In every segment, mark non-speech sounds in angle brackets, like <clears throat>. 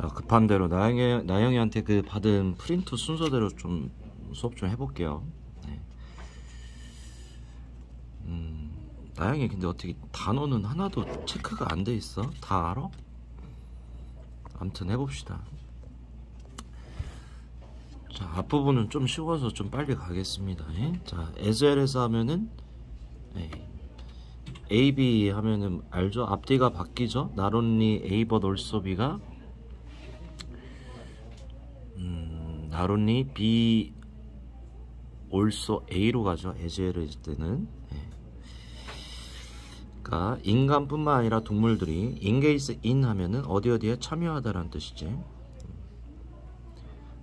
자 급한 대로 나영이, 나영이한테 그 받은 프린트 순서대로 좀 수업 좀 해볼게요 네. 음, 나영이 근데 어떻게 단어는 하나도 체크가 안 돼 있어? 다 알아? 아무튼 해봅시다 자 앞부분은 좀 쉬워서 좀 빨리 가겠습니다 예? 자 에즈엘에서 하면은 예. AB 하면은 알죠? 앞뒤가 바뀌죠? but also B가 음, 나론리 B also A로 가죠. 에즈엘을 있을 때는 예. 그러니까 인간뿐만 아니라 동물들이 engage in 하면은 어디 어디에 참여하다라는 뜻이지.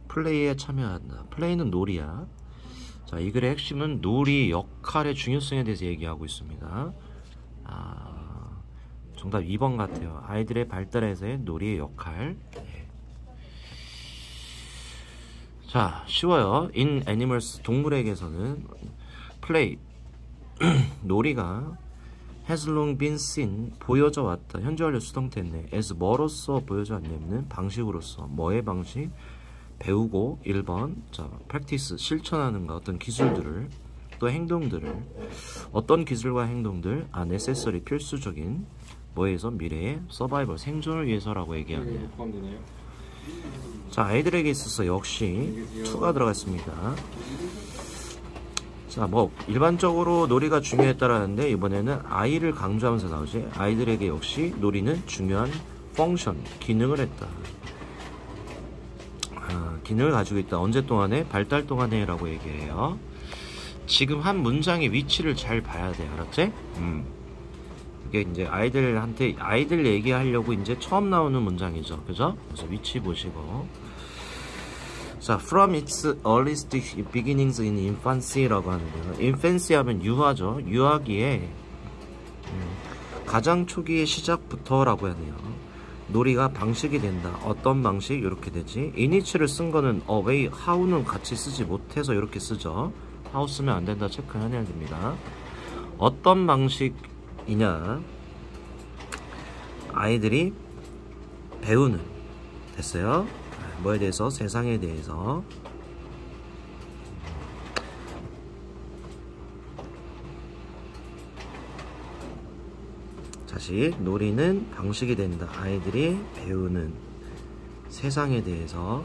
플레이에 참여한다. 플레이는 놀이야. 자, 이 글의 핵심은 놀이 역할의 중요성에 대해서 얘기하고 있습니다. 아, 정답 2번 같아요. 아이들의 발달에서의 놀이의 역할. 예. 자, 쉬워요. In animals, 동물에게서는 play, <clears throat> 놀이가 has long been seen, 보여져 왔다. 현재 완료 수동태인데 as 뭐로서 보여져 왔냐면 방식으로서, 뭐의 방식? 배우고 1번 자 practice 실천하는 거 어떤 기술들을 또 행동들을 어떤 기술과 행동들 아 necessary 필수적인 뭐에서 미래의 서바이벌 생존을 위해서라고 얘기하네요 포함되나요? 자 아이들에게 있어서 역시 2가 들어갔습니다. 자뭐 일반적으로 놀이가 중요했다라는데 이번에는 아이를 강조하면서 나오지. 아이들에게 역시 놀이는 중요한 펑션 기능을 했다. 아, 기능을 가지고 있다. 언제 동안에? 발달 동안에 라고 얘기해요. 지금 한 문장의 위치를 잘 봐야 돼. 알았지? 음. 이게 이제 아이들한테 아이들 얘기하려고 이제 처음 나오는 문장이죠 그죠? 그래서 위치 보시고 자, from its earliest beginnings in infancy라고 하는데요. infancy 하면 유아죠. 유아기에 음, 가장 초기의 시작부터라고 하네요. 놀이가 방식이 된다. 어떤 방식? 이렇게 되지. init를 쓴 거는 어, 왜 how는 같이 쓰지 못해서 이렇게 쓰죠. how 쓰면 안 된다 체크해야 됩니다. 어떤 방식 이냐? 아이들이 배우는 됐어요. 뭐에 대해서 세상에 대해서 다시 놀이는 방식이 된다. 아이들이 배우는 세상에 대해서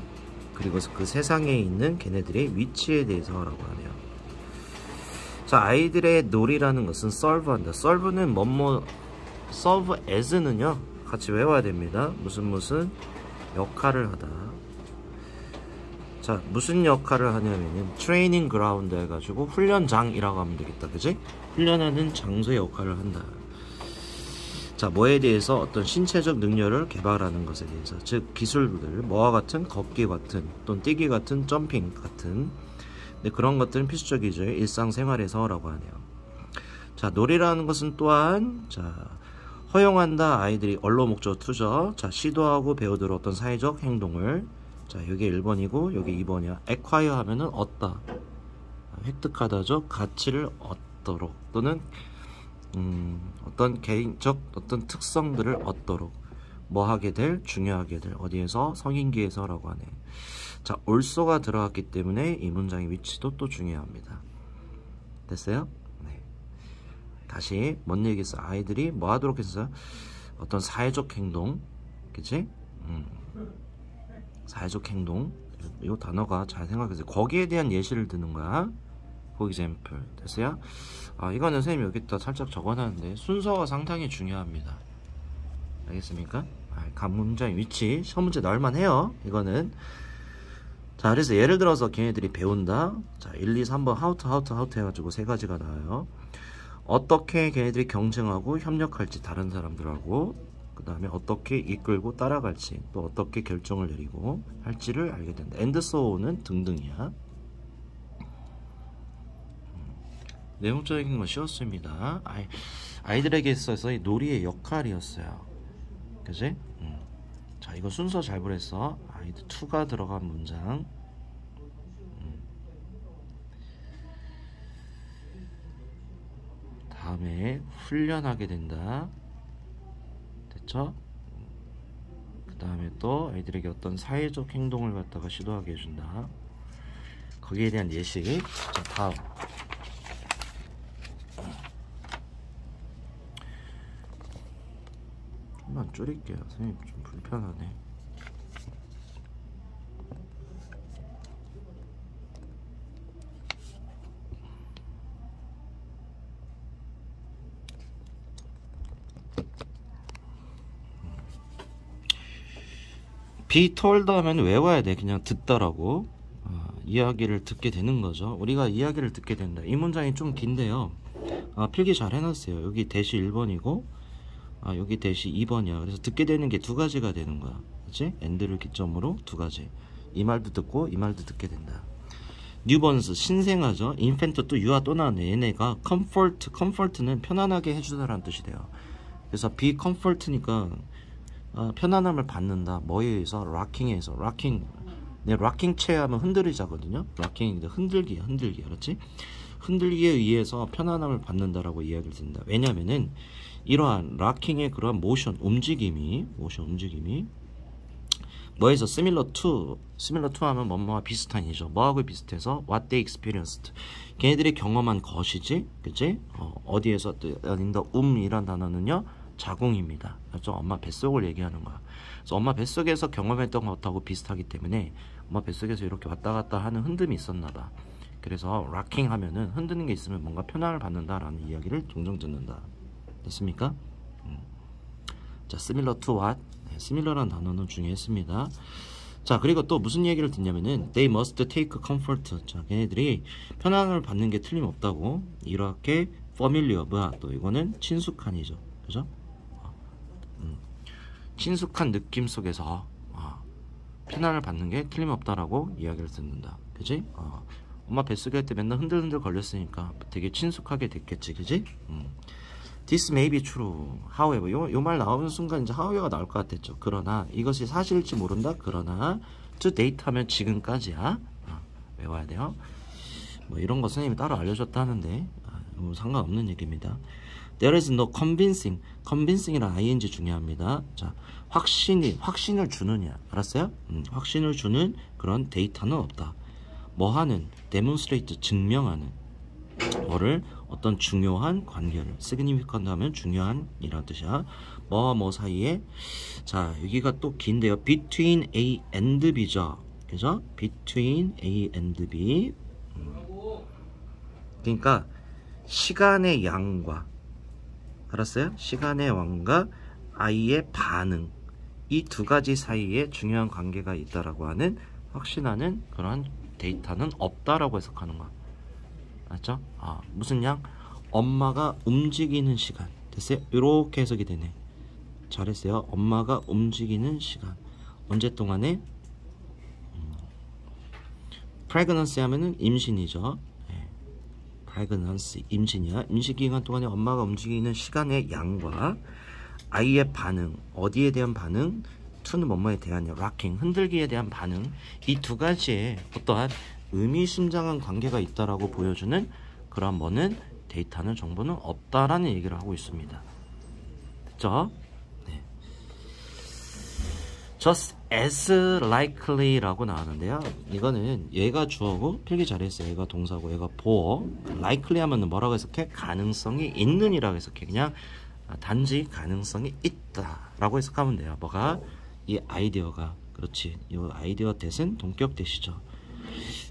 그리고 그 세상에 있는 걔네들의 위치에 대해서라고 하네요. 자, 아이들의 놀이라는 것은 solve한다. solve는 뭐뭐 serve as는요. 같이 외워야 됩니다. 무슨 무슨 역할을 하다. 자, 무슨 역할을 하냐면은 트레이닝 그라운드 해가지고 훈련장이라고 하면 되겠다. 그지? 훈련하는 장소의 역할을 한다. 자, 뭐에 대해서 어떤 신체적 능력을 개발하는 것에 대해서 즉 기술들, 뭐와 같은 걷기 같은 또는 뛰기 같은 점핑 같은 네, 그런 것들은 필수적이죠. 일상생활에서라고 하네요. 자, 놀이라는 것은 또한 자, 허용한다 아이들이 언로 목적 투죠. 자, 시도하고 배우도록 어떤 사회적 행동을 자, 여기 1번이고 여기 2번이야. acquire 하면은 얻다. 획득하다죠. 가치를 얻도록 또는 음, 어떤 개인적 어떤 특성들을 얻도록 뭐 하게 될 중요하게 될 어디에서 성인기에서라고 하네. 자, 올소가 들어갔기 때문에 이 문장의 위치도 또 중요합니다. 됐어요? 네. 다시 뭔 얘기했어? 아이들이 뭐 하도록 했어? 어떤 사회적 행동, 그치? 음. 사회적 행동. 이 단어가 잘 생각해서 거기에 대한 예시를 드는 거야. for example. 됐어요? 아, 이거는 선생님이 여기다 살짝 적어놨는데 순서가 상당히 중요합니다. 알겠습니까? 아, 각 문장의 위치, 시험 문제 나올만 해요. 이거는. 자, 그래서 예를 들어서 걔네들이 배운다. 자, 1, 2, 3번 how to, how to, how to 해가지고 세 가지가 나와요. 어떻게 걔네들이 경쟁하고 협력할지 다른 사람들하고 그 다음에 어떻게 이끌고 따라갈지 또 어떻게 결정을 내리고 할지를 알게 된다. and so는 등등이야. 내용적인 건 쉬웠습니다. 아이, 아이들에게 있어서 이 놀이의 역할이었어요. 그지? 음. 자, 이거 순서 잘 보냈어. 아이들 2가 들어간 문장. 음. 다음에 훈련하게 된다. 됐죠? 그 다음에 또 아이들에게 어떤 사회적 행동을 갖다가 시도하게 해준다. 거기에 대한 예시. 자, 다음. 좀만 줄일게요. 선생님 좀 불편하네. told 하면 외워야 돼. 그냥 듣다라고. 어, 이야기를 듣게 되는 거죠. 우리가 이야기를 듣게 된다. 이 문장이 좀 긴데요. 아, 필기 잘 해놨어요. 여기 that이 1번이고, 아, 여기 that이 2번이야. 그래서 듣게 되는 게 두 가지가 되는 거야. 그치? and를 기점으로 두 가지. 이 말도 듣고, 이 말도 듣게 된다. newborns, 신생아죠. infant 또 유아 또 나왔네. 얘네가 comfort, comfort는 편안하게 해주다라는 뜻이 돼요. 그래서 be comfort니까 어, 편안함을 받는다. 뭐에 의해서? rocking에서 rocking. 네, rocking chair 하면 흔들의자거든요. rocking인데 흔들기야, 흔들기. 그렇지? 흔들기에 의해서 편안함을 받는다라고 이야기를 든다. 왜냐면은 이러한 락킹의 그러한 모션, 움직임이, 모션 움직임이 뭐에서 similar to, similar to 하면 뭐뭐와 비슷한이죠. 뭐하고 비슷해서 what they experienced. 걔네들이 경험한 것이지, 그치? 어, in the um이란 단어는요, 자궁입니다. 그렇죠? 엄마 뱃속을 얘기하는 거야. 그래서 엄마 뱃속에서 경험했던 것하고 비슷하기 때문에 엄마 뱃속에서 이렇게 왔다 갔다 하는 흔듦이 있었나 봐. 그래서 락킹 하면은 흔드는 게 있으면 뭔가 편안을 받는다라는 이야기를 종종 듣는다. 됐습니까? 음. 자, similar to what? 네, similar란 단어는 중요했습니다. 자, 그리고 또 무슨 얘기를 듣냐면은 they must take comfort. 자, 걔네들이 편안을 받는 게 틀림없다고. 이렇게 familiar 뭐야? 또 이거는 친숙한이죠. 그죠? 친숙한 느낌 속에서 어, 피난을 받는 게 틀림없다라고 이야기를 듣는다. 그지? 어, 엄마 뱃속에 할때 맨날 흔들흔들 걸렸으니까 되게 친숙하게 됐겠지. 그지? 음. This may be true. However, 요말 나오는 순간 이제 however가 나올 것 같았죠. 그러나 이것이 사실일지 모른다. 그러나 to date 하면 지금까지야. 어, 외워야 돼요. 뭐 이런 거 선생님이 따로 알려줬다 하는데 아, 뭐 상관없는 얘기입니다. There is no convincing. convincing이란 ing 중요합니다. 자, 확신이 확신을 주느냐, 알았어요? 음, 확신을 주는 그런 데이터는 없다. 뭐 하는 demonstrate 증명하는 뭐를 어떤 중요한 관계를 significant 하면 중요한이라는 뜻이야. 뭐와 뭐 사이에 자 여기가 또 긴데요. between A and B죠. 그죠? between A and B. 음. 그러니까 시간의 양과 알았어요? 시간의 왕과 아이의 반응 이 두 가지 사이에 중요한 관계가 있다라고 하는 확신하는 그런 데이터는 없다라고 해석하는 거야. 맞죠? 아, 무슨 양? 엄마가 움직이는 시간. 됐어요? 이렇게 해석이 되네. 잘했어요. 엄마가 움직이는 시간. 언제 동안에? 음. pregnancy 하면은 임신이죠. pregnancy, 임신이야. 임신 기간 동안에 엄마가 움직이는 시간의 양과 아이의 반응, 어디에 대한 반응, 투는 뭐뭐에 대한 락킹, 흔들기에 대한 반응 이 두 가지에 어떠한 의미심장한 관계가 있다라고 보여주는 그런 뭐는 데이터는 정보는 없다라는 얘기를 하고 있습니다. 됐죠? just as likely라고 나왔는데요. 이거는 얘가 주어고 필기 잘했어요. 얘가 동사고 얘가 보어. likely 하면 뭐라고 해석해? 가능성이 있는이라고 해석해. 그냥 단지 가능성이 있다라고 해석하면 돼요. 뭐가 이 아이디어가 그렇지. 이 아이디어 대신 동격 대시죠.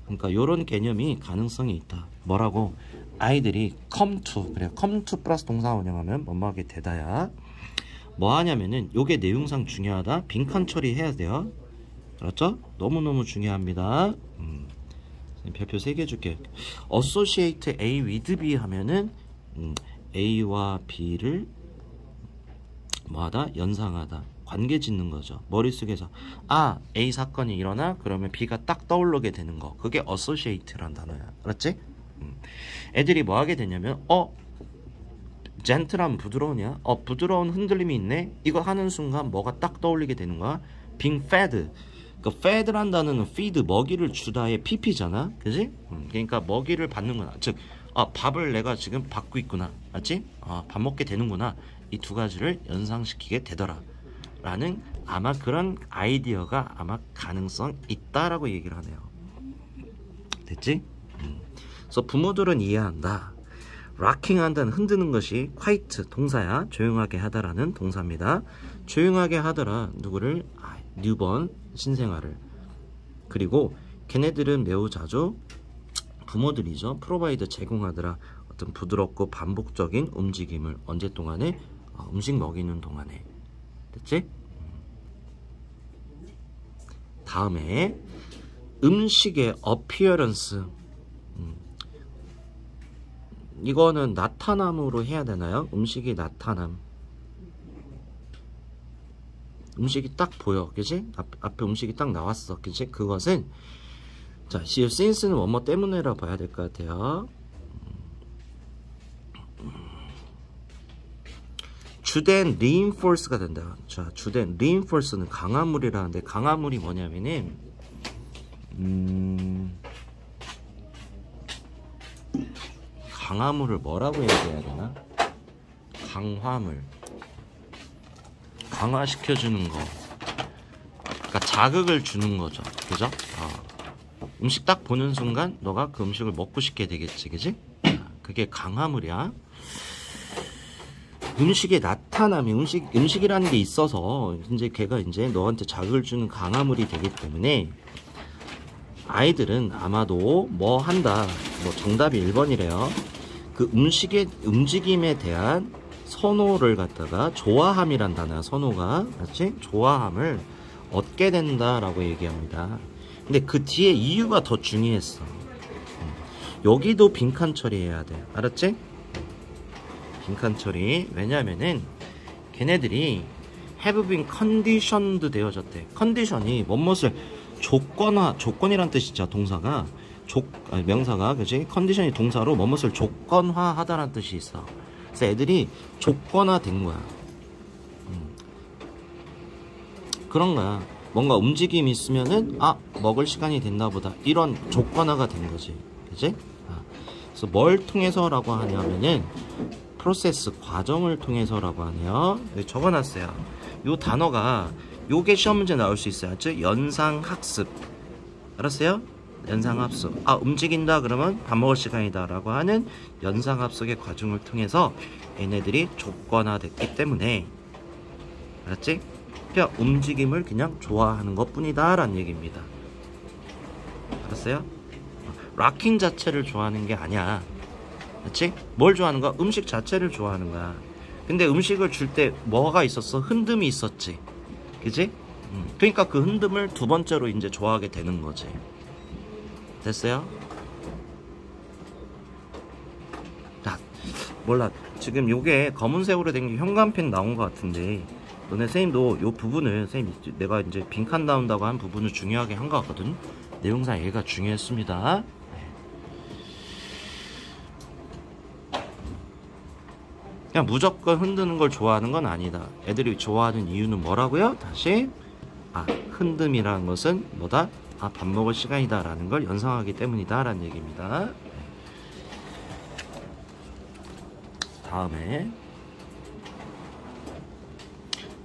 그러니까 이런 개념이 가능성이 있다. 뭐라고? 아이들이 come to 그래 come to 플러스 동사 운영하면 뭐뭐하게 되다야. 뭐 하냐면은 요게 내용상 중요하다. 빈칸 처리해야 돼요. 그렇죠? 너무너무 중요합니다. 음. 별표 3개 줄게. associate A with B 하면은 음, A와 B를 뭐하다? 연상하다. 관계 짓는 거죠. 머릿속에서 아 A 사건이 일어나 그러면 B가 딱 떠오르게 되는 거. 그게 associate란 단어야. 알았지? 음. 애들이 뭐 하게 되냐면 어 젠틀하면 부드러우냐? 어 부드러운 흔들림이 있네. 이거 하는 순간 뭐가 딱 떠올리게 되는 거야? being fed. 그 fed란 단어는 feed 먹이를 주다의 pp잖아. 그지? 음, 그러니까 먹이를 받는구나. 즉 아, 밥을 내가 지금 받고 있구나. 맞지? 아, 밥 먹게 되는구나. 이 두 가지를 연상시키게 되더라. 라는 아마 그런 아이디어가 아마 가능성 있다라고 얘기를 하네요. 됐지? 음. 그래서 부모들은 이해한다. 락킹한다는 흔드는 것이 quiet 동사야 조용하게 하다라는 동사입니다. 조용하게 하더라 누구를 아, 뉴번 신생아를 그리고 걔네들은 매우 자주 부모들이죠 프로바이더 제공하더라 어떤 부드럽고 반복적인 움직임을 언제 동안에 어, 음식 먹이는 동안에 됐지? 다음에 음식의 appearance 음. 이거는 나타남으로 해야 되나요? 음식이 나타남 음식이 딱 보여 그지? 앞, 앞에 음식이 딱 나왔어 그지? 그것은 자, see since는 뭐뭐 때문에라 봐야 될 것 같아요 주된 reinforce가 된다. 자, 주된 reinforce는 강화물이라는데 강화물이 뭐냐면은 음, 강화물을 뭐라고 얘기해야 되나? 강화물. 강화시켜 주는 거. 그러니까 자극을 주는 거죠. 그죠? 어. 음식 딱 보는 순간 너가 그 음식을 먹고 싶게 되겠지. 그지? 그게 강화물이야. 음식에 나타남이 음식 음식이라는 게 있어서 이제 걔가 이제 너한테 자극을 주는 강화물이 되기 때문에 아이들은 아마도 뭐 한다 뭐 정답이 1번이래요. 그 음식의 움직임에 대한 선호를 갖다가 좋아함이란 단어 선호가 맞지 좋아함을 얻게 된다라고 얘기합니다. 근데 그 뒤에 이유가 더 중요했어. 여기도 빈칸 처리해야 돼. 알았지? 처리 왜냐면은 걔네들이 have been conditioned 되어졌대. 컨디션이 뭐뭇을 조건화 조건이란 뜻이죠 동사가. 조 아니, 명사가 그지? 컨디션이 동사로 뭐뭇을 조건화 하다라는 뜻이 있어. 그래서 애들이 조건화 된 거야. 음. 그런 거야. 뭔가 움직임이 있으면은 아 먹을 시간이 됐나 보다. 이런 조건화가 된 거지. 그지? 아. 그래서 뭘 통해서라고 하냐면은 프로세스 과정을 통해서라고 하네요. 네, 적어놨어요. 요 단어가 요게 시험 문제 나올 수 있어요. 즉 연상학습. 알았어요? 연상합숙. 아 움직인다 그러면 밥 먹을 시간이다 라고 하는 연상합숙의 과정을 통해서 얘네들이 조건화 됐기 때문에 알았지? 그냥 움직임을 그냥 좋아하는 것 뿐이다 라는 얘기입니다. 알았어요? 락킹 자체를 좋아하는 게 아니야. 그치? 뭘 좋아하는 거야? 음식 자체를 좋아하는 거야. 근데 음식을 줄 때 뭐가 있었어? 흔듦이 있었지. 그지? 음. 그러니까 그 흔듦을 두 번째로 이제 좋아하게 되는 거지. 됐어요? 자, 몰라. 지금 요게 검은색으로 된 게 현관펜 나온 것 같은데 너네 선생님도 요 부분을 선생님 내가 이제 빈칸 나온다고 한 부분을 중요하게 한 것 같거든. 내용상 얘가 중요했습니다. 그냥 무조건 흔드는 걸 좋아하는 건 아니다. 애들이 좋아하는 이유는 뭐라고요? 다시 아 흔듦이라는 것은 뭐다? 아 밥 먹을 시간이다 라는 걸 연상하기 때문이다 라는 얘기입니다. 다음에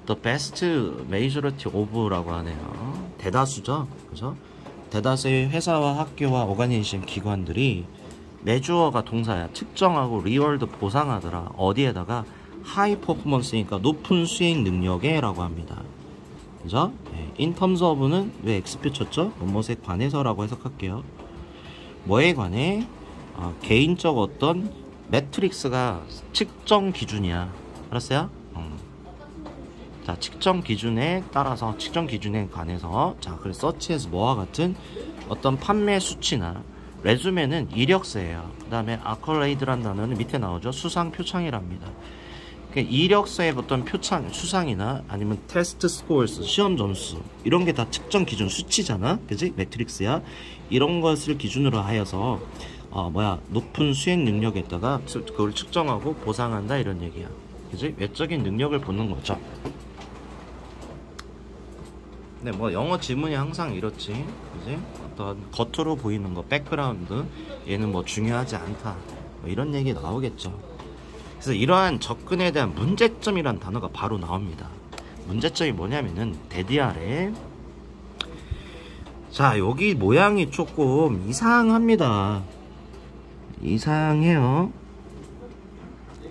The best majority of라고 하네요. 대다수죠. 그죠? 대다수의 회사와 학교와 오가니션 기관들이 measure가 동사야. 측정하고 reward 보상하더라. 어디에다가 high performance니까 높은 수행 능력에 라고 합니다. 그죠? 네. in terms of는 왜 x표 쳤죠? 뭐뭐에 관해서라고 해석할게요. 뭐에 관해? 어, 개인적 어떤 metrics가 측정 기준이야. 알았어요? 음. 자, 측정 기준에 따라서 측정 기준에 관해서 자, 그래서 such as 뭐와 같은 어떤 판매 수치나 레주메는 이력서예요. 그 다음에 아컬레이드란 단어는 밑에 나오죠. 수상 표창이랍니다. 그러니까 이력서의 어떤 표창, 수상이나 아니면 테스트 스코어스, 시험 점수 이런 게 다 측정 기준 수치잖아. 그지? 매트릭스야. 이런 것을 기준으로 하여서 어, 뭐야 높은 수행 능력에다가 그걸 측정하고 보상한다 이런 얘기야. 그지? 외적인 능력을 보는 거죠. 네, 뭐 영어 지문이 항상 이렇지, 그지? 어떤 겉으로 보이는 거, background 얘는 뭐 중요하지 않다, 뭐 이런 얘기 나오겠죠. 그래서 이러한 접근에 대한 문제점이란 단어가 바로 나옵니다. 문제점이 뭐냐면은 that 이하래. 자 여기 모양이 조금 이상합니다. 이상해요.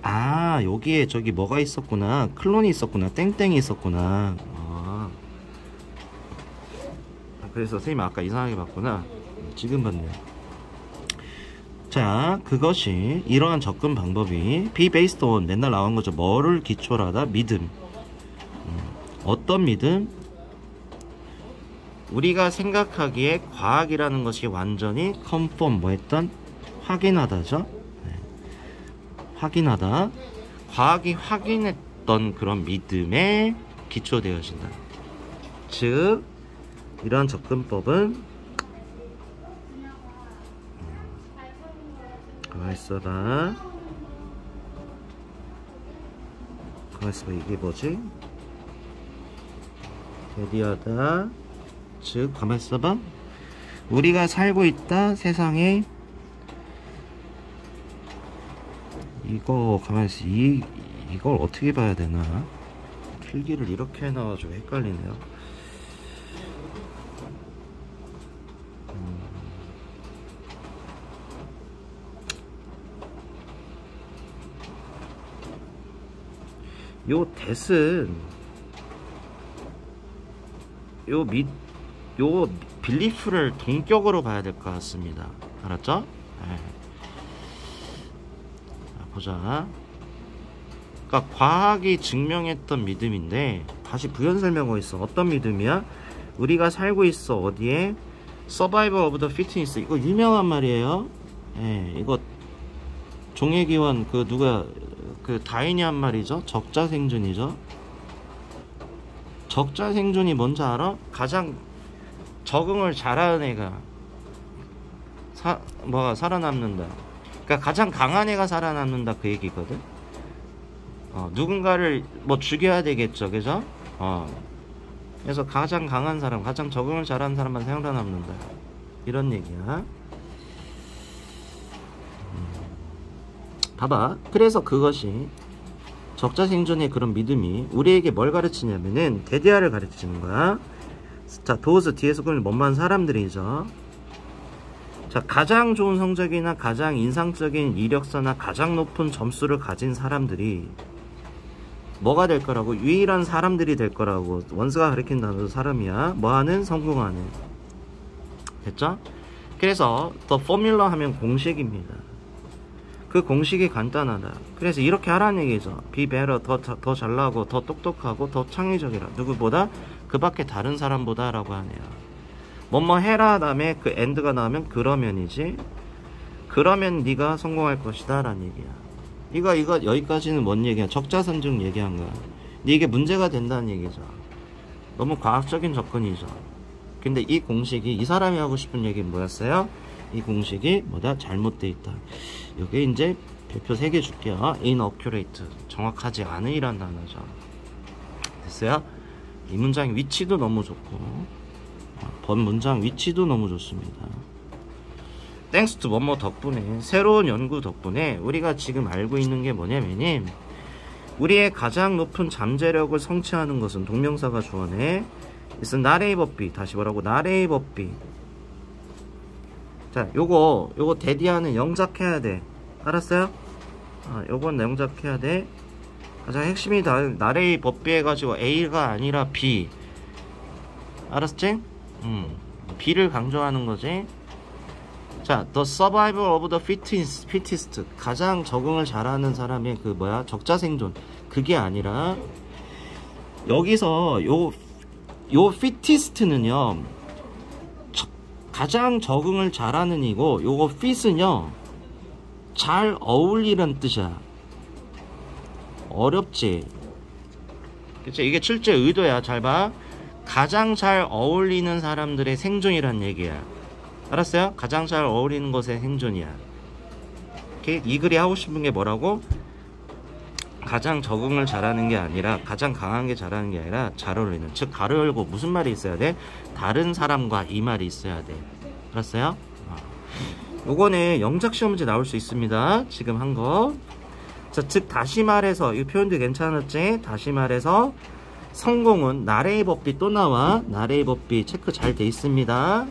아 여기에 저기 뭐가 있었구나. colon이 있었구나. 땡땡이 있었구나 아. 그래서 선생님 아까 이상하게 봤구나. 지금 봤네 자 그것이 이러한 접근 방법이 be based on 맨날 나온 거죠. 뭐를 기초로 하다? 믿음. 음, 어떤 믿음? 우리가 생각하기에 과학이라는 것이 완전히 컨펌 뭐 했던? 확인하다죠? 확인하다. 과학이 확인했던 그런 믿음에 기초되어진다. 즉 이러한 접근법은 가만 있어봐. 가만 있어봐. 이게 뭐지? 데디하다. 즉 가만 있어봐. 우리가 살고 있다 세상에. 이거 가만 있어. 이 이걸 어떻게 봐야 되나? 필기를 이렇게 해놔가지고 헷갈리네요 요 대은 요 밑, 요 빌리프를 동격으로 봐야 될 것 같습니다. 알았죠? 네. 보자. 그러니까 과학이 증명했던 믿음인데 다시 부연 설명하고 있어. 어떤 믿음이야? 우리가 살고 있어 어디에? survival of the fittest 이거 유명한 말이에요. 예, 이거 종의 기원 그 누가 그 다윈이 한 말이죠. 적자 생존이죠. 적자 생존이 뭔지 알아? 가장 적응을 잘하는 애가 사 뭐가 살아남는다. 그러니까 가장 강한 애가 살아남는다 그 얘기거든. 어, 누군가를 뭐 죽여야 되겠죠, 그죠? 어. 그래서 가장 강한 사람, 가장 적응을 잘하는 사람만 살아남는다. 이런 얘기야. 봐봐. 그래서 그것이 적자 생존의 그런 믿음이 우리에게 뭘 가르치냐면은 대대화를 가르치는 거야. 자, 도어스 뒤에서 그는 뭔만 사람들이죠. 자, 가장 좋은 성적이나 가장 인상적인 이력서나 가장 높은 점수를 가진 사람들이 뭐가 될 거라고? 유일한 사람들이 될 거라고. 원스가 가리킨 단어도 사람이야. 뭐하는? 성공하는. 됐죠? 그래서 더 포뮬러 하면 공식입니다. 그 공식이 간단하다. 그래서 이렇게 하라는 얘기죠. be better, 더, 더 잘나고, 더 똑똑하고, 더 창의적이라. 누구보다? 그 밖에 다른 사람보다 라고 하네요. 뭐뭐 해라 다음에 그 엔드가 나오면 그러면이지 그러면 네가 성공할 것이다 라는 얘기야 이거 이거 여기까지는 뭔 얘기야 적자선중 얘기한 거야 근데 이게 문제가 된다는 얘기죠 너무 과학적인 접근이죠 근데 이 공식이 이 사람이 하고 싶은 얘기는 뭐였어요? 이 공식이 뭐다? 잘못돼 있다. 여기 이제 별표 3개 줄게요. inaccurate 정확하지 않으이란 단어죠. 됐어요? 이 문장의 위치도 너무 좋고 번 문장 위치도 너무 좋습니다. thanks to 뭐뭐 덕분에 새로운 연구 덕분에 우리가 지금 알고 있는 게 뭐냐면은 우리의 가장 높은 잠재력을 성취하는 것은 동명사가 주어네 is not A but B 다시 뭐라고? not A but B 자 요거 요거 that 이하는 영작해야 돼 알았어요? 아, 요건 영작해야 돼 가장 핵심이 다 나레이 법비 해가지고 A가 아니라 B 알았지? 음, B를 강조하는 거지. 자, the survival of the fittest, fittest. 가장 적응을 잘하는 사람의 그 뭐야 적자 생존. 그게 아니라 여기서 요, 요 fittest는요 가장 적응을 잘하는 이고 요거 fit은요 잘 어울리는 뜻이야. 어렵지. 그치 이게 실제 의도야. 잘 봐. 가장 잘 어울리는 사람들의 생존이란 얘기야. 알았어요? 가장 잘 어울리는 것의 생존이야. 이 글이 하고 싶은 게 뭐라고? 가장 적응을 잘하는 게 아니라 가장 강한 게 잘하는 게 아니라 잘 어울리는 즉 가로 열고 무슨 말이 있어야 돼? 다른 사람과 이 말이 있어야 돼 알았어요? 어. 요거는 영작 시험 문제 나올 수 있습니다 지금 한거 자, 즉 다시 말해서 이 표현도 괜찮았지? 다시 말해서 성공은 나레이 법비 또 나와 나레이 법비 체크 잘 돼 있습니다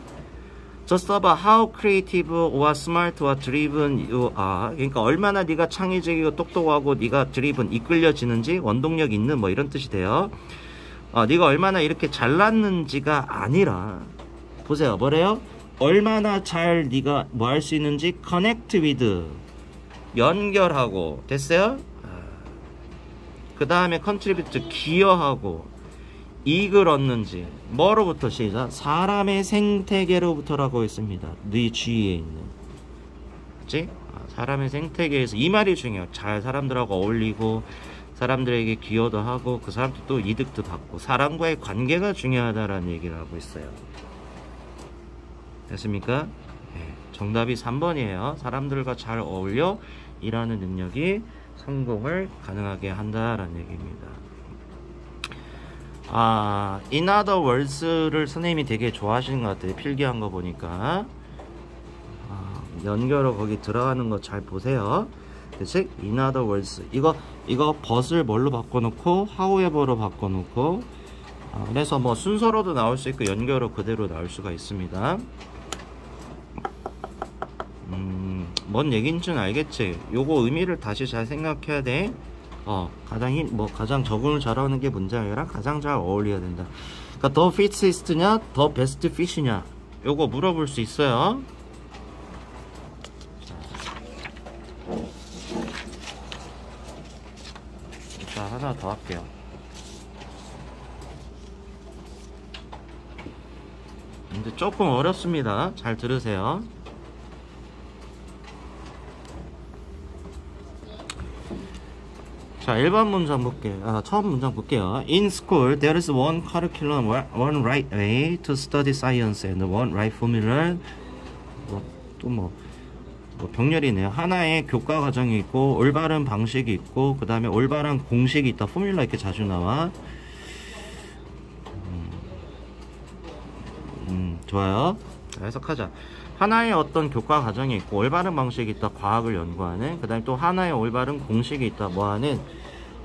저 써봐 how creative or smart or driven you are. 그러니까 얼마나 네가 창의적이고 똑똑하고 네가 driven 이끌려지는지 원동력 있는 뭐 이런 뜻이 돼요. 어, 네가 얼마나 이렇게 잘났는지가 아니라 보세요. 뭐래요? 얼마나 잘 네가 뭐 할 수 있는지 connect with 연결하고. 됐어요? 그 다음에 contribute 기여하고 이익을 얻는지 뭐로부터 시작? 사람의 생태계로부터라고 했습니다. 네 주위에 있는 그치? 아, 사람의 생태계에서 이 말이 중요해요. 잘 사람들하고 어울리고 사람들에게 기여도 하고 그 사람도 또 이득도 받고 사람과의 관계가 중요하다라는 얘기를 하고 있어요. 됐습니까? 네, 정답이 3번이에요. 사람들과 잘 어울려 일하는 능력이 성공을 가능하게 한다라는 얘기입니다. 아, in other words를 선생님이 되게 좋아하시는 것 같아요. 필기한 거 보니까. 아, 연결어 거기 들어가는 거 잘 보세요. 그치? in other words. 이거, 이거 벗을 뭘로 바꿔놓고, however로 바꿔놓고, 아, 그래서 뭐 순서로도 나올 수 있고, 연결어 그대로 나올 수가 있습니다. 음, 뭔 얘기인지는 알겠지? 요거 의미를 다시 잘 생각해야 돼. 어, 가장 힘, 뭐, 가장 적응을 잘하는 게 뭔지 알라 가장 잘 어울려야 된다. 그니까, 더 피트리스트냐, 더 베스트 피시냐. 요거 물어볼 수 있어요. 자, 하나 더 할게요. 근데 조금 어렵습니다. 잘 들으세요. 자, 1번 문장 볼게요. 아, 처음 문장 볼게요. In school, there is one curriculum, one right way to study science and one right formula. 뭐, 또 뭐, 뭐 병렬이네요. 하나의 교과 과정이 있고, 올바른 방식이 있고, 그 다음에 올바른 공식이 있다. 포뮬라 이렇게 자주 나와. 음, 음 좋아요. 자, 해석하자. 하나의 어떤 교과 과정이 있고 올바른 방식이 있다 과학을 연구하는. 그 다음에 또 하나의 올바른 공식이 있다 뭐 하는.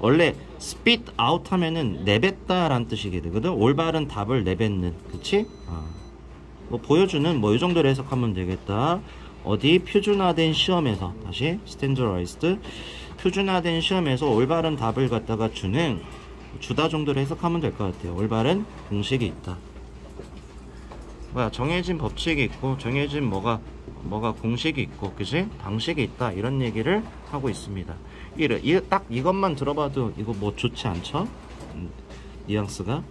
원래 spit out 하면은 내뱉다 라는 뜻이게 되거든. 올바른 답을 내뱉는. 그치? 아. 뭐 보여주는 뭐 이 정도로 해석하면 되겠다. 어디 표준화된 시험에서 다시 standardized. 표준화된 시험에서 올바른 답을 갖다가 주는 주다 정도로 해석하면 될 것 같아요. 올바른 공식이 있다 뭐야 정해진 법칙이 있고 정해진 뭐가 뭐가 공식이 있고 그지? 방식이 있다. 이런 얘기를 하고 있습니다. 이래 이, 딱 이것만 들어봐도 이거 뭐 좋지 않죠? 음, 뉘앙스가?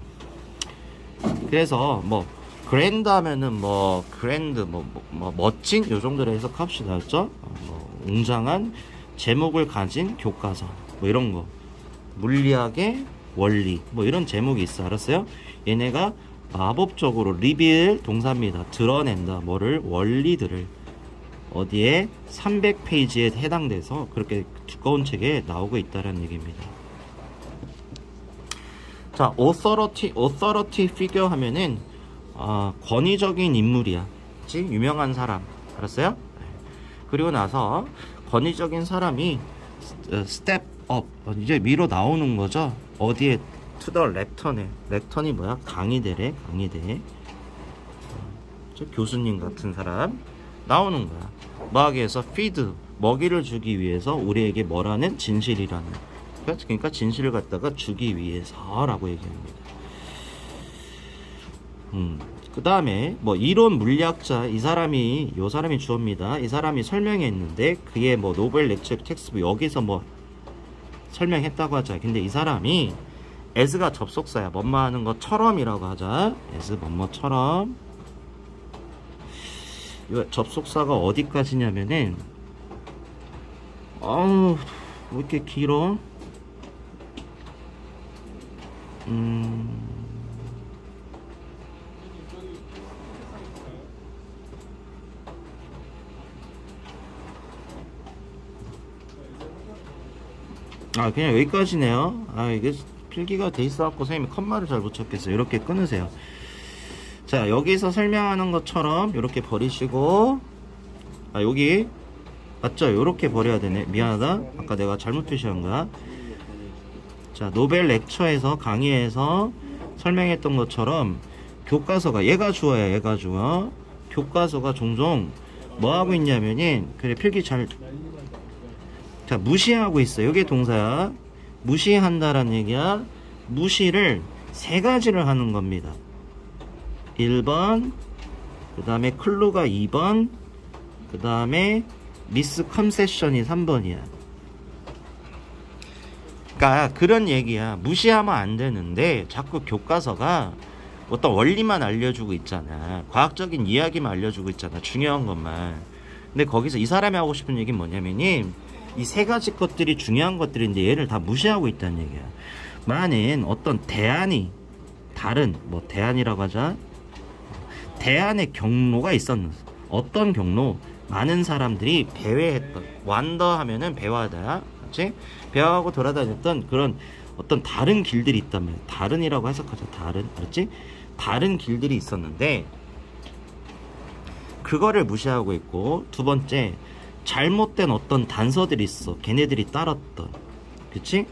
그래서 뭐 그랜드 하면은 뭐 그랜드 뭐, 뭐, 뭐 멋진? 요 정도로 해석합시다? 어, 뭐 웅장한 제목을 가진 교과서. 뭐 이런 거. 물리학의 원리. 뭐 이런 제목이 있어. 알았어요? 얘네가 마법적으로 리빌 동사입니다. 드러낸다. 뭐를? 원리들을. 어디에? 300페이지에 해당돼서 그렇게 두꺼운 책에 나오고 있다는 얘기입니다. 자, authority, authority figure 하면은, 어, 권위적인 인물이야. 그치? 유명한 사람. 알았어요? 그리고 나서, 권위적인 사람이, step up. 이제 위로 나오는 거죠. 어디에 to the lectern에. lectern이 뭐야? 강의대래 강의대. 저 교수님 같은 사람. 나오는 거야. 마학에서 feed 먹이를 주기 위해서 우리에게 뭐라는 진실이라는. 그러니까, 그러니까 진실을 갖다가 주기 위해서라고 얘기합니다. 음, 그 다음에 뭐 이론 물리학자 이 사람이 요 사람이 주어입니다. 이 사람이 설명했는데 그의 뭐 노벨 렉처 텍스트 여기서 뭐 설명했다고 하자. 근데 이 사람이 as가 접속사야. 뭐뭐 하는 것처럼이라고 하자. as 뭐뭐처럼. 이 접속사가 어디까지냐면은 어우 왜 이렇게 길어? 음. 아 그냥 여기까지네요 아 이게 필기가 돼 있어 갖고 선생님이 컴마를 잘 못 찾겠어요. 이렇게 끊으세요. 자, 여기서 설명하는 것처럼 이렇게 버리시고 아, 여기 맞죠? 이렇게 버려야 되네. 미안하다. 아까 내가 잘못 표시한 거야. 자 노벨 렉처에서 강의에서 설명했던 것처럼 교과서가 얘가 주어야 얘가 주어 교과서가 종종 뭐 하고 있냐면은 그래 필기 잘 자 무시하고 있어 이게 동사야 무시한다라는 얘기야. 무시를 세 가지를 하는 겁니다. 1번 그 다음에 클루가 2번 그 다음에 미스 컨세션이 3번이야. 그러니까 그런 얘기야. 무시하면 안 되는데 자꾸 교과서가 어떤 원리만 알려주고 있잖아. 과학적인 이야기만 알려주고 있잖아. 중요한 것만. 근데 거기서 이 사람이 하고 싶은 얘기는 뭐냐면이 이 세 가지 것들이 중요한 것들인데 얘를 다 무시하고 있다는 얘기야. 많은 어떤 대안이 다른 뭐 대안이라고 하자 대안의 경로가 있었는 어떤 경로? 많은 사람들이 배회했던 완더 하면은 배화다 그렇지 배화하고 돌아다녔던 그런 어떤 다른 길들이 말이야. 다른이라고 해석하자 다른 그렇지? 다른 길들이 있었는데 그거를 무시하고 있고 두 번째 잘못된 어떤 단서들이 있어. 걔네들이 따랐던. 그치?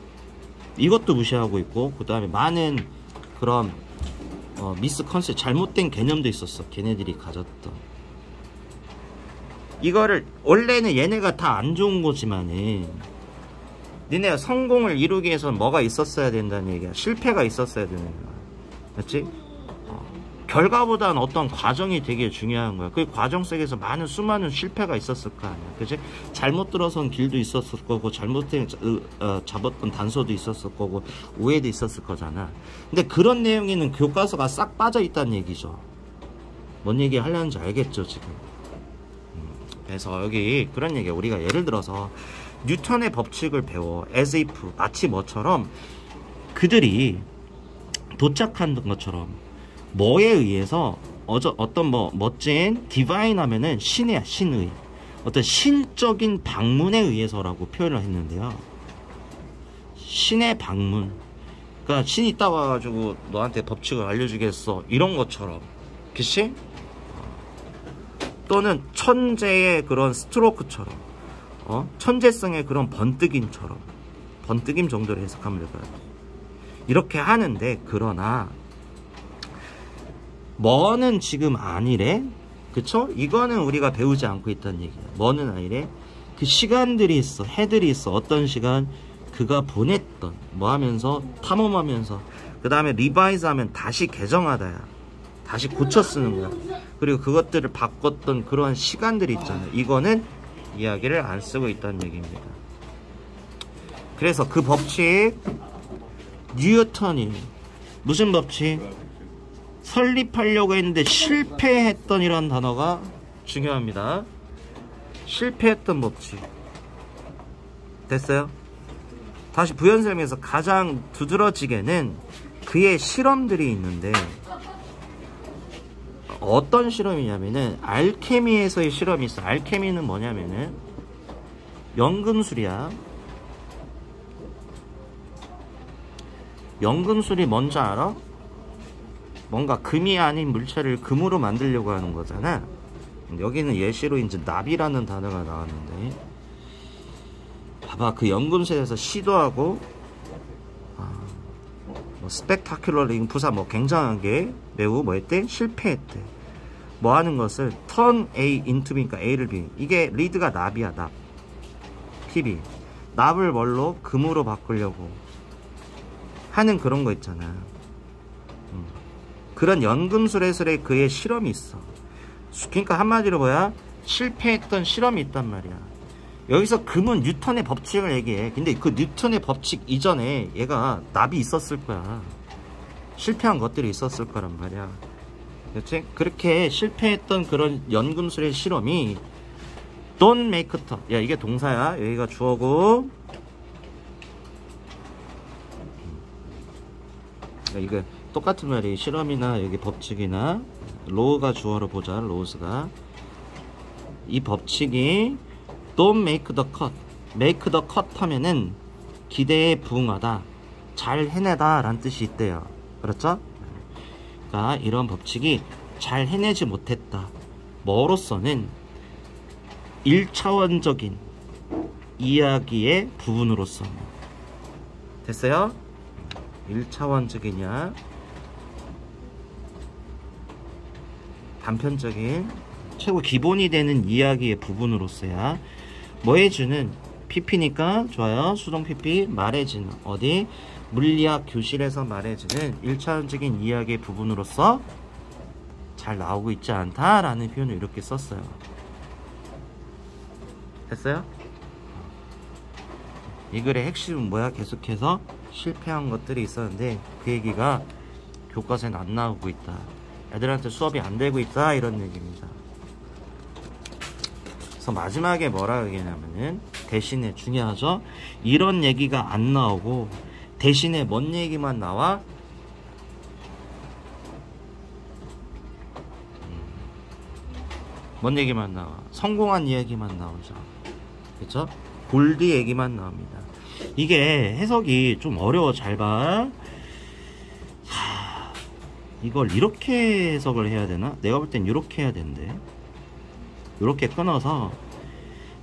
이것도 무시하고 있고 그 다음에 많은 그런 어, 미스 컨셉 잘못된 개념도 있었어. 걔네들이 가졌던. 이거를 원래는 얘네가 다 안 좋은 거지만은 니네가 성공을 이루기 위해서는 뭐가 있었어야 된다는 얘기야. 실패가 있었어야 되는 거야. 맞지? 결과보다는 어떤 과정이 되게 중요한 거야. 그 과정 속에서 많은 수많은 실패가 있었을 거 아니야. 그지? 잘못 들어선 길도 있었을 거고, 잘못된, 어, 잡았던 단서도 있었을 거고, 오해도 있었을 거잖아. 근데 그런 내용에는 교과서가 싹 빠져 있다는 얘기죠. 뭔 얘기 하려는지 알겠죠, 지금. 음, 그래서 여기 그런 얘기야. 우리가 예를 들어서 뉴턴의 법칙을 배워. as if, 마치 뭐처럼 그들이 도착한 것처럼 뭐에 의해서 어저, 어떤 뭐 멋진 디바인 하면은 신이야 신의. 어떤 신적인 방문에 의해서라고 표현을 했는데요. 신의 방문. 그러니까 신이 있다 와가지고 너한테 법칙을 알려주겠어. 이런 것처럼. 그치? 또는 천재의 그런 스트로크처럼. 어? 천재성의 그런 번뜩임처럼. 번뜩임 정도로 해석하면 될 것 같아요 이렇게 하는데 그러나 뭐는 지금 아니래? 그쵸? 이거는 우리가 배우지 않고 있다는 얘기야. 뭐는 아니래? 그 시간들이 있어 해들이 있어. 어떤 시간? 그가 보냈던. 뭐 하면서? 탐험하면서. 그 다음에 revise 하면 다시 개정하다야. 다시 고쳐 쓰는 거야. 그리고 그것들을 바꿨던 그런 시간들이 있잖아 이거는 이야기를 안 쓰고 있다는 얘기입니다. 그래서 그 법칙 뉴턴이 무슨 법칙 설립하려고 했는데 실패했던 이런 단어가 중요합니다. 실패했던 법칙. 됐어요? 다시 부연설명에서 가장 두드러지게는 그의 실험들이 있는데 어떤 실험이냐면은 알케미에서의 실험이 있어. 알케미는 뭐냐면은 연금술이야. 연금술이 뭔지 알아? 뭔가 금이 아닌 물체를 금으로 만들려고 하는 거잖아 여기는 예시로 이제 납이라는 단어가 나왔는데 봐봐 그 연금술에서 시도하고 아, 뭐 스펙타큘러링 부사 뭐 굉장하게 매우 뭐 했대? 실패했대 뭐 하는 것을 turn A into B니까 A를 B 이게 리드가 납이야 납 PB 납을 뭘로? 금으로 바꾸려고 하는 그런 거 있잖아 음. 그런 연금술래술에 그의 실험이 있어. 그러니까 한마디로 뭐야? 실패했던 실험이 있단 말이야. 여기서 금은 뉴턴의 법칙을 얘기해. 근데 그 뉴턴의 법칙 이전에 얘가 납이 있었을 거야. 실패한 것들이 있었을 거란 말이야. 그렇지? 그렇게 실패했던 그런 연금술의 실험이 don't make t 야 이게 동사야. 여기가 주어고 야, 이거 똑같은 말이 실험이나 여기 법칙이나 law가 주어로 보자 laws가. 이 법칙이 don't make the cut. make the cut 하면은 기대에 부응하다 잘 해내다 라는 뜻이 있대요. 그렇죠? 그러니까 이런 법칙이 잘 해내지 못했다. 뭐로서는 1차원적인 이야기의 부분으로서 됐어요? 1차원적이냐 단편적인 최고 기본이 되는 이야기의 부분으로서야 뭐 해주는 PP니까 좋아요 수동 PP 말해주는 어디 물리학 교실에서 말해주는 1차원적인 이야기의 부분으로서 잘 나오고 있지 않다라는 표현을 이렇게 썼어요 됐어요? 이 글의 핵심은 뭐야? 계속해서 실패한 것들이 있었는데 그 얘기가 교과서에는 안 나오고 있다. 애들한테 수업이 안 되고 있다 이런 얘기입니다. 그래서 마지막에 뭐라 얘기냐면은 대신에 중요하죠. 이런 얘기가 안 나오고 대신에 뭔 얘기만 나와? 음. 뭔 얘기만 나와? 성공한 이야기만 나오죠. 그쵸? 골드 얘기만 나옵니다. 이게 해석이 좀 어려워. 잘 봐. 하, 이걸 이렇게 해석을 해야 되나? 내가 볼 땐 이렇게 해야 된대. 이렇게 끊어서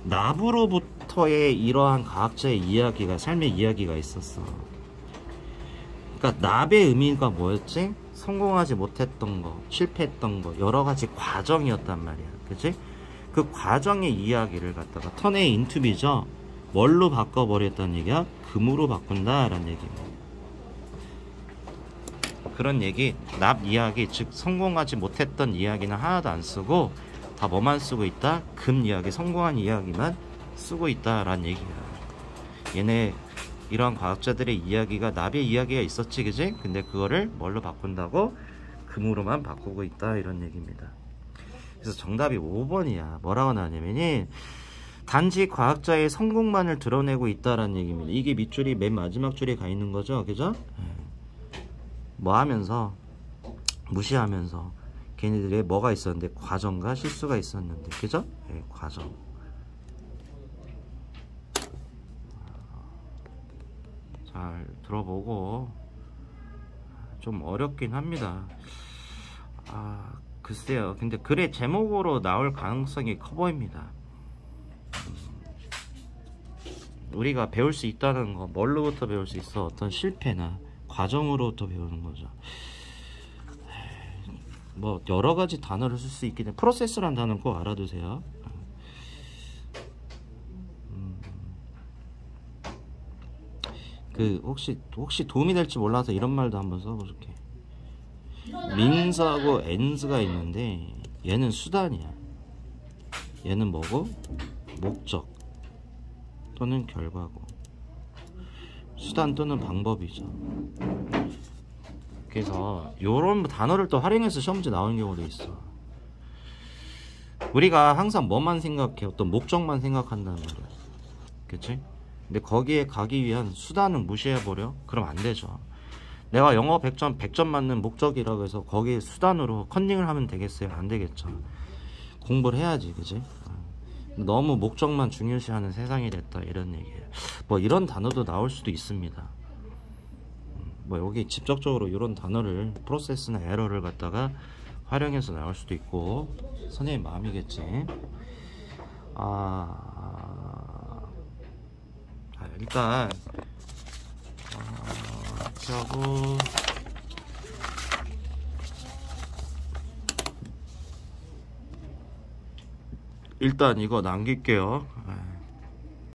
나부로부터의 이러한 과학자의 이야기가 삶의 이야기가 있었어. 그러니까 납의 의미가 뭐였지? 성공하지 못했던 거, 실패했던 거, 여러 가지 과정이었단 말이야. 그치? 그 과정의 이야기를 갖다가 턴의 인투비죠. 뭘로 바꿔버렸다는 얘기야? 금으로 바꾼다 라는 얘기입니다. 그런 얘기, 납 이야기, 즉 성공하지 못했던 이야기는 하나도 안 쓰고 다 뭐만 쓰고 있다? 금 이야기, 성공한 이야기만 쓰고 있다라는 얘기야. 얘네 이러한 과학자들의 이야기가 납의 이야기가 있었지, 그지? 근데 그거를 뭘로 바꾼다고? 금으로만 바꾸고 있다 이런 얘기입니다. 그래서 정답이 5번이야. 뭐라고 나왔냐면이 단지 과학자의 성공만을 드러내고 있다라는 얘기입니다. 이게 밑줄이 맨 마지막 줄에 가 있는 거죠. 그죠? 뭐 하면서 무시하면서 걔네들의 뭐가 있었는데 과정과 실수가 있었는데 그죠? 네, 과정. 잘 들어보고 좀 어렵긴 합니다. 아 글쎄요. 근데 글의 제목으로 나올 가능성이 커 보입니다. 우리가 배울 수 있다는 거 뭘로부터 배울 수 있어? 어떤 실패나 과정으로부터 배우는 거죠. 뭐 여러 가지 단어를 쓸수해 프로세스란 단어는 꼭 알아두세요. 음. 그 혹시 혹시 도움이 될지 몰라서 이런 말도 한번 써볼게. 민스하고 엔스가 있는데 얘는 수단이야. 얘는 뭐고? 목적 또는 결과고 수단 또는 방법이죠 그래서 이런 단어를 또 활용해서 시험 문제 나오는 경우도 있어 우리가 항상 뭐만 생각해 어떤 목적만 생각한다는 말이야 그치? 근데 거기에 가기 위한 수단은 무시해버려? 그럼 안 되죠 내가 영어 100점 100점 맞는 목적이라고 해서 거기에 수단으로 컨닝을 하면 되겠어요? 안 되겠죠 공부를 해야지 그지? 너무 목적만 중요시하는 세상이 됐다 이런 얘기예요. 뭐 이런 단어도 나올 수도 있습니다. 음, 뭐 여기 직접적으로 이런 단어를 프로세스나 에러를 갖다가 활용해서 나올 수도 있고 선생님 마음이겠지. 아, 자, 일단 어, 이렇게 하고 일단 이거 남길게요. 아.